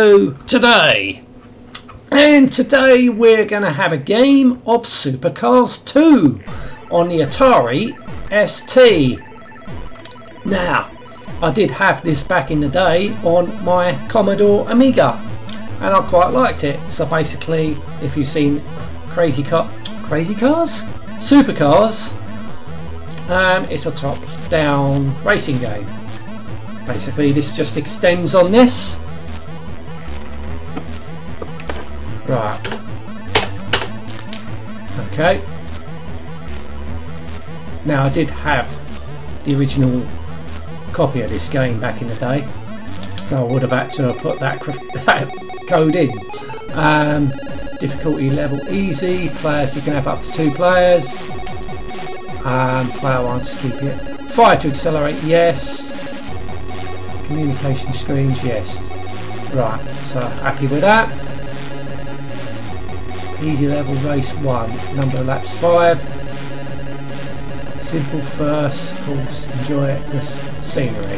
Today. And today we're going to have a game of Supercars 2 on the Atari ST. Now, I did have this back in the day on my Commodore Amiga and I quite liked it. So basically, if you've seen Crazy Car Crazy Cars? Supercars, um, it's a top-down racing game. Basically, this just extends on this Right. Okay. Now I did have the original copy of this game back in the day, so I would have had to put that, that code in. Um, difficulty level easy, players you can have up to two players. Um, player one, just keep it. Fire to accelerate, yes. Communication screens, yes. Right, so happy with that. Easy level race 1, number of laps 5. Simple first, course, enjoy the scenery.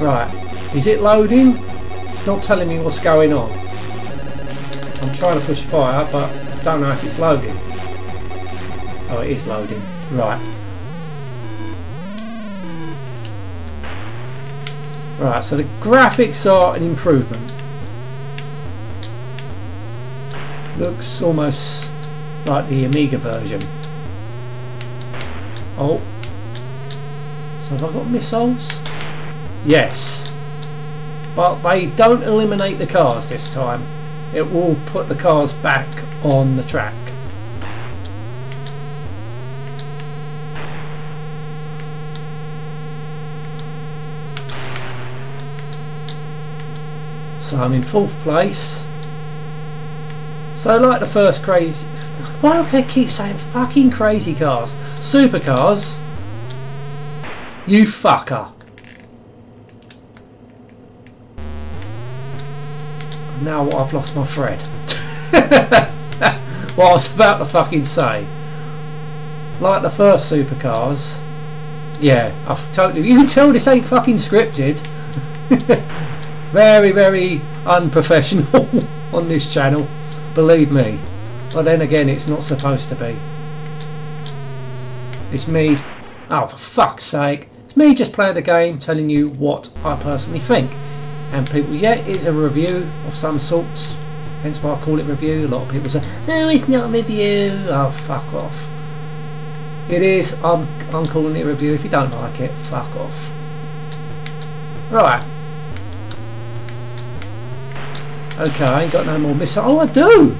Right, is it loading? It's not telling me what's going on. I'm trying to push fire, but I don't know if it's loading. Oh, it is loading. Right. Right, so the graphics are an improvement. Looks almost like the Amiga version. Oh. So have I got missiles? Yes. But they don't eliminate the cars this time. It will put the cars back on the track. So I'm in fourth place. So like the first crazy... Why do I keep saying fucking crazy cars? Supercars? You fucker. Now I've lost my thread. what I was about to fucking say. Like the first supercars. Yeah, I've totally... You can tell this ain't fucking scripted. very, very unprofessional on this channel. Believe me. But then again, it's not supposed to be. It's me. Oh, for fuck's sake. It's me just playing the game, telling you what I personally think. And people, yeah, it's a review of some sorts. Hence why I call it review. A lot of people say, no, it's not a review. Oh, fuck off. It is. I'm, I'm calling it a review. If you don't like it, fuck off. Right. Okay, I ain't got no more missiles. Oh, I do!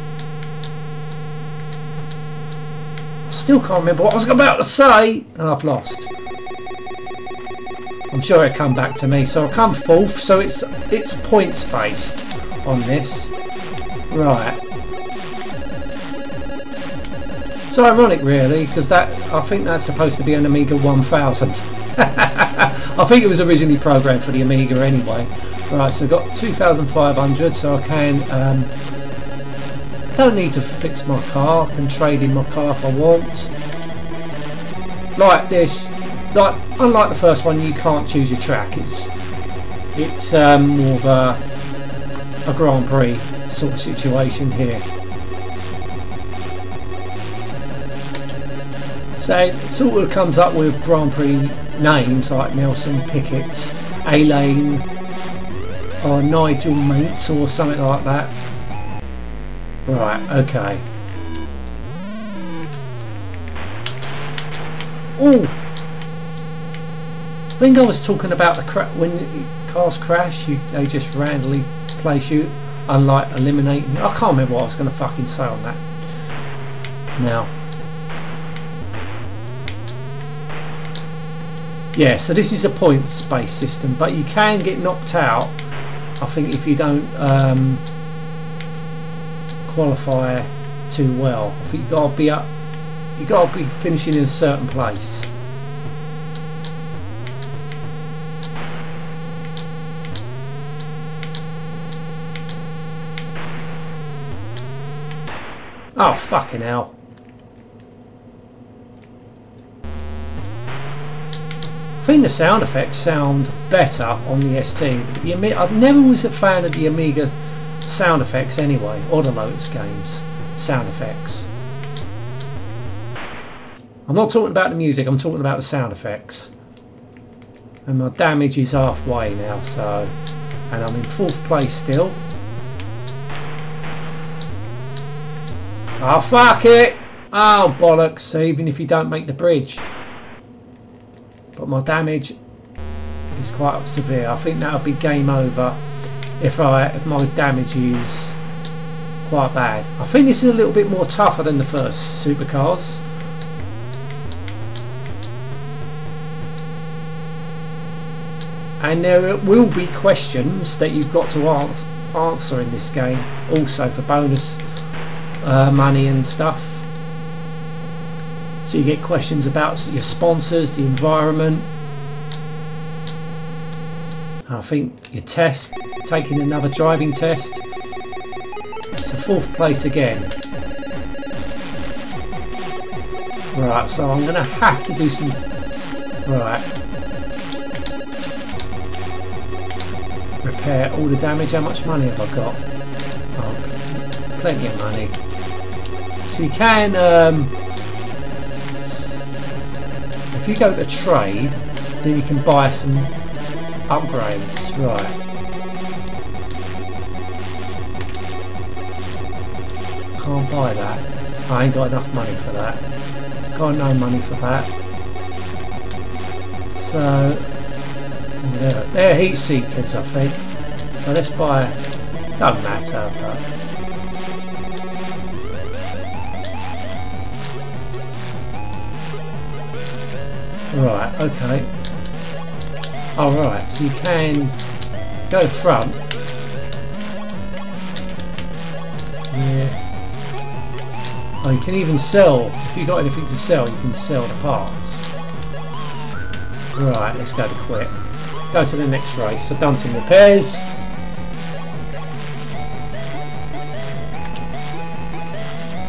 Still can't remember what I was about to say, and I've lost. I'm sure it'll come back to me. So I'll come fourth, so it's it's points based on this. Right. It's ironic really, because that I think that's supposed to be an Amiga 1000. I think it was originally programmed for the Amiga anyway. Right, so I've got 2,500, so I can, um, don't need to fix my car, I can trade in my car if I want. Like this, like, unlike the first one, you can't choose your track, it's, it's um, more of a, a Grand Prix sort of situation here. So it sort of comes up with Grand Prix names like Nelson Pickett's, A-Lane, or Nigel Mates or something like that. Right, okay. Oh! I think I was talking about the cra when cars crash, you, they just randomly place you, unlike eliminating. I can't remember what I was going to fucking say on that. Now. Yeah, so this is a points-based system, but you can get knocked out I think if you don't um, qualify too well, I think you got to be up, you got to be finishing in a certain place. Oh fucking hell. I think the sound effects sound better on the ST. The Ami I never was a fan of the Amiga sound effects anyway, or the Lotus games sound effects. I'm not talking about the music, I'm talking about the sound effects. And my damage is halfway now, so... And I'm in fourth place still. Oh, fuck it! Oh, bollocks, even if you don't make the bridge. But my damage is quite severe. I think that'll be game over if I if my damage is quite bad. I think this is a little bit more tougher than the first supercars. And there will be questions that you've got to answer in this game, also for bonus uh, money and stuff. So you get questions about your sponsors, the environment. I think your test, taking another driving test fourth place again. Right, so I'm going to have to do some... Right. Repair all the damage. How much money have I got? Oh, plenty of money. So you can... Um, if you go to trade, then you can buy some upgrades. Right. can't buy that. I ain't got enough money for that. Got no money for that. So, they're, they're heat seekers, I think. So let's buy, doesn't matter, but Right, okay. Alright, so you can go front. Yeah. Oh, you can even sell, if you've got anything to sell, you can sell the parts. Right, let's go to quit. Go to the next race. I've done some repairs.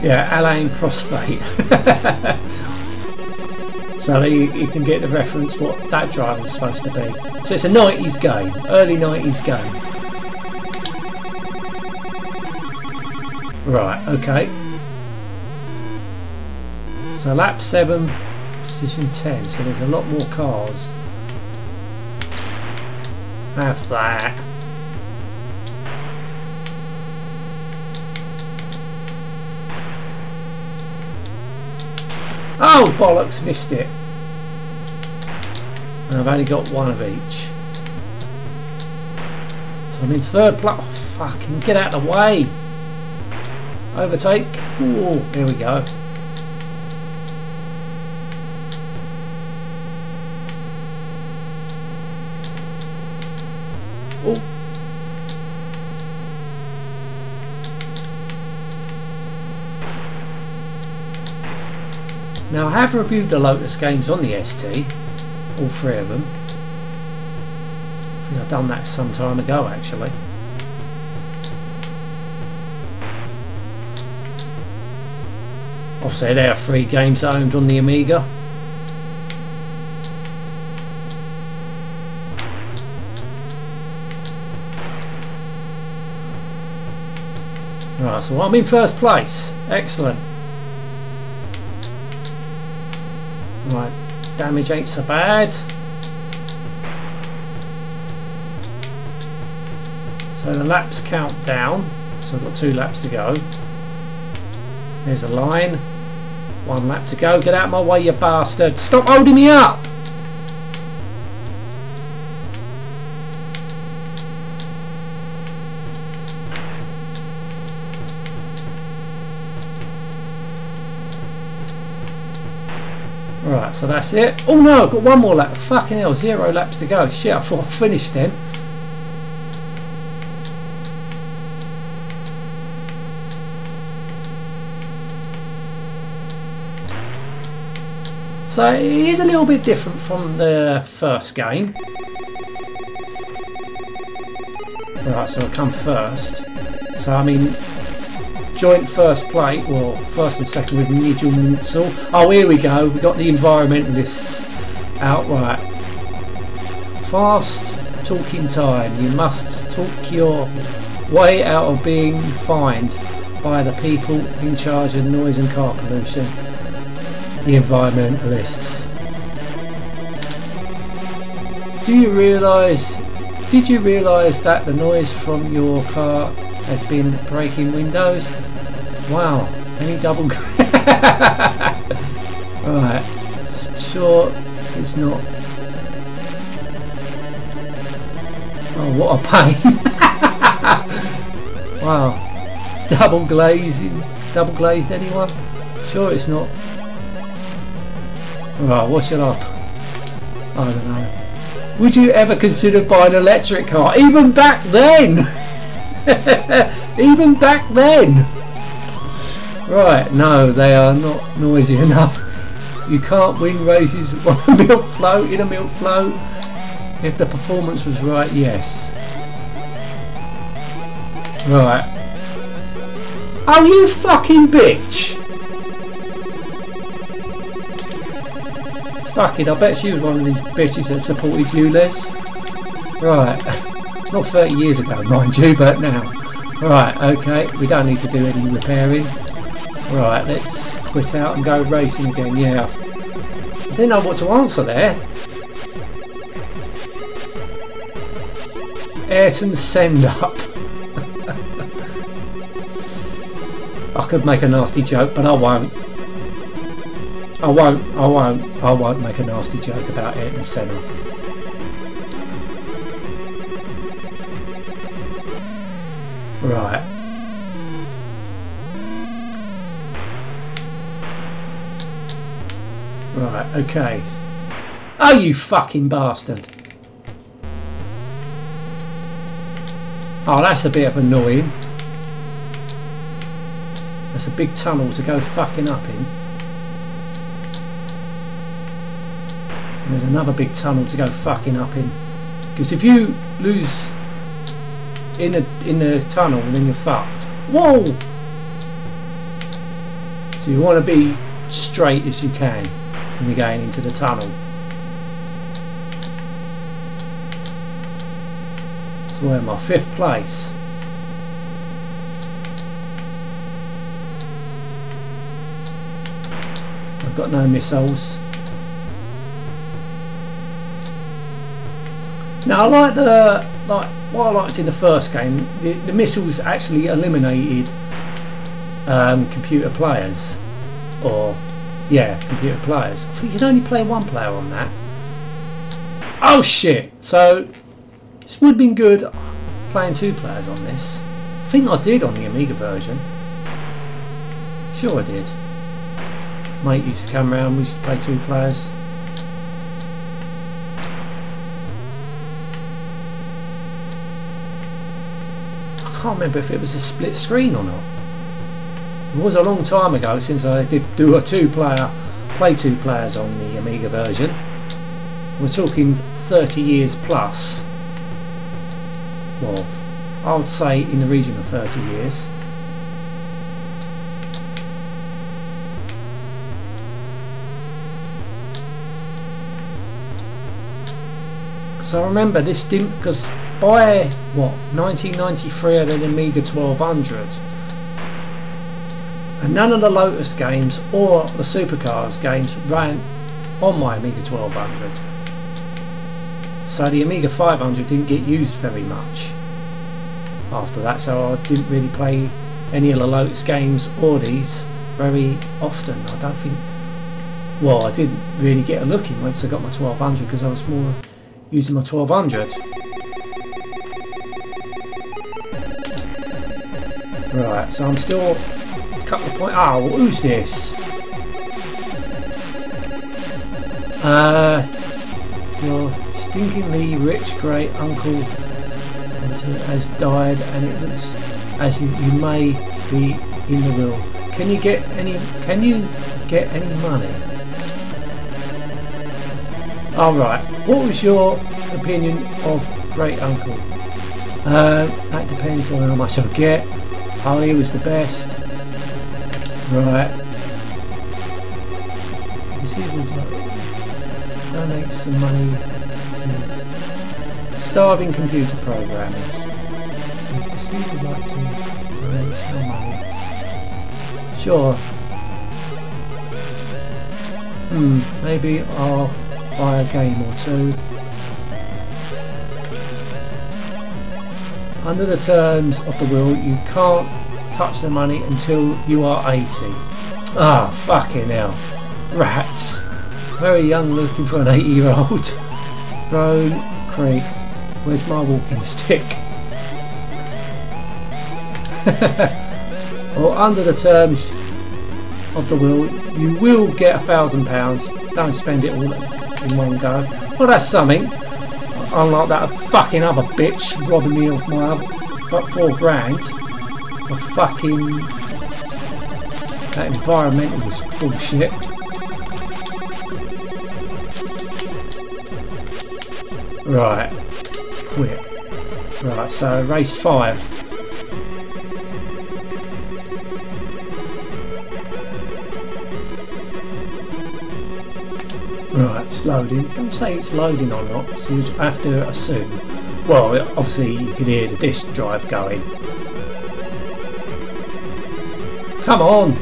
Yeah, Alain Prostate. so you, you can get the reference what that driver was supposed to be. So it's a 90s game, early 90s game. Right, okay. So lap 7, position 10, so there's a lot more cars. Have that. Oh bollocks, missed it. And I've only got one of each. So I'm in third place. Oh, fucking get out of the way. Overtake. Oh, here we go. Oh. Now I have reviewed the Lotus games on the ST, all three of them. I think I've done that some time ago actually. Obviously there are three games owned on the Amiga. Right, so I'm in first place. Excellent. Right, damage ain't so bad. So the laps count down. So I've got two laps to go. There's a line. One lap to go. Get out of my way, you bastard. Stop holding me up! That's it. Oh no, I've got one more lap. Fucking hell, zero laps to go. Shit, I thought I finished then. So it is a little bit different from the first game. Right, so I come first. So I mean, joint first plate, well, first and second with Nigel Mansell. Oh, here we go. We got the environmentalists outright. fast talking time. You must talk your way out of being fined by the people in charge of noise and car pollution, the environmentalists. Do you realise, did you realise that the noise from your car has been breaking windows? Wow, any double... Alright, sure it's not... Oh, what a pain! wow double glazing double glazed anyone? Sure it's not. Right wash it up? I don't know. Would you ever consider buying an electric car? Even back then! Even back then right no they are not noisy enough you can't win races on a milk float in a milk float if the performance was right yes right Oh, you fucking bitch! Fuck it, I bet she was one of these bitches that supported ULEZ. Right. Not 30 years ago, mind you, but now. Right, okay, we don't need to do any repairing. Right, let's quit out and go racing again. Yeah, I didn't know what to answer there. Ayrton send up. I could make a nasty joke, but I won't. I won't, I won't, I won't make a nasty joke about Ayrton Senna. Right. Right, okay. Oh, you fucking bastard. Oh, that's a bit of annoying. That's a big tunnel to go fucking up in. And there's another big tunnel to go fucking up in. Because if you lose in a in the tunnel, then you're fucked. Whoa! So you want to be straight as you can when you're going into the tunnel. So where am my Fifth place. I've got no missiles. Now I like the like what I liked in the first game. The, the missiles actually eliminated um, computer players, or yeah, computer players. You would only play one player on that. Oh shit! So this would have been good playing two players on this. I think I did on the Amiga version. Sure I did mate used to come around, we used to play two players. I can't remember if it was a split screen or not. It was a long time ago since I did do a two player, play two players on the Amiga version. We're talking 30 years plus. Well, I would say in the region of 30 years. So I remember this didn't because by what 1993 I had an Amiga 1200 and none of the Lotus games or the Supercars games ran on my Amiga 1200 so the Amiga 500 didn't get used very much. After that so I didn't really play any of the Lotus games or these very often. I don't think well I didn't really get a look in once I got my 1200 because I was more using my 1200. Right, so I'm still couple of points. Oh, who's this? Uh, your stinkingly rich great uncle has died, and it looks as if you may be in the will. Can you get any? Can you get any money? Alright, what was your opinion of Great Uncle? Uh, that depends on how much I get. He was the best. Right. We donate some money to starving computer programmers. Would like to donate some money. Sure. Hmm, maybe I'll buy a game or two. Under the terms of the will, you can't touch the money until you are 80. Ah, oh, fucking hell. Rats. Very young looking for an 80 year old. Road Creek. Where's my walking stick? or under the terms of the will, you will get a thousand pounds. Don't spend it all in one go. Well, that's something. Unlike that fucking other bitch robbing me of my four grand fucking that environmental was bullshit. Right, quit. Right, so race five. Right, it's loading. Don't say it's loading or not, so you have to assume. Well, obviously you can hear the disk drive going. Come on!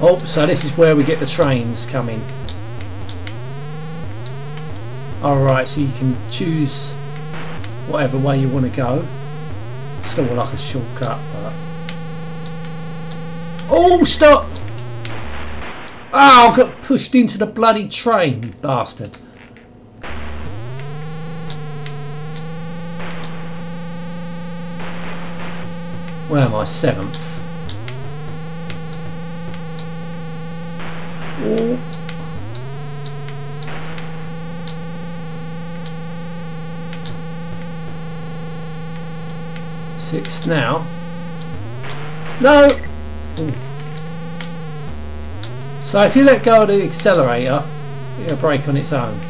Oh, so this is where we get the trains coming. Alright, so you can choose whatever way you want to go still like a shortcut, but... Oh, stop! Oh, I got pushed into the bloody train, bastard. Where am I? Seventh. Six now. No! Ooh. So if you let go of the accelerator, it'll brake on its own.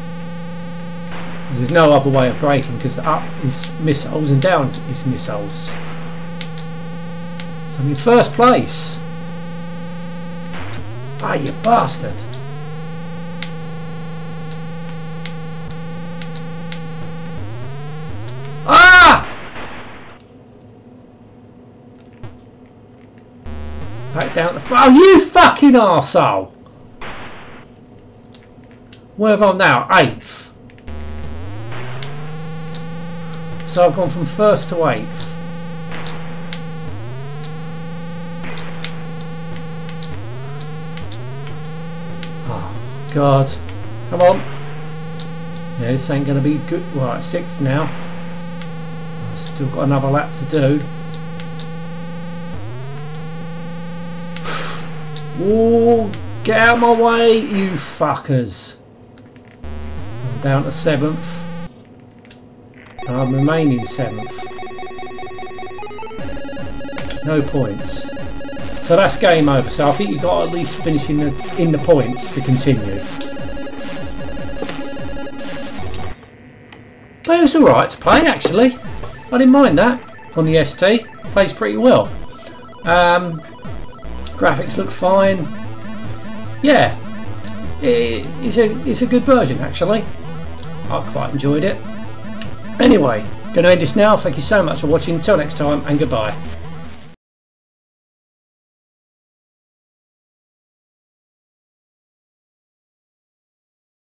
There's no other way of braking because up is missiles and down is missiles. I'm in first place. Ah, you bastard. Ah! Back down the front. Oh, you fucking arsehole! Where have I now? Eighth. So I've gone from first to eighth. God. Come on. Yeah, this ain't going to be good. Right, sixth now. I've still got another lap to do. Oh, get out of my way, you fuckers. I'm down to seventh. I'm remaining seventh. No points. So that's game over. So I think you've got at least finish in the, in the points to continue. But it was alright to play actually. I didn't mind that on the ST. Plays pretty well. Um, Graphics look fine. Yeah, it's a it's a good version actually. I quite enjoyed it. Anyway, going to end this now. Thank you so much for watching. Until next time, and goodbye.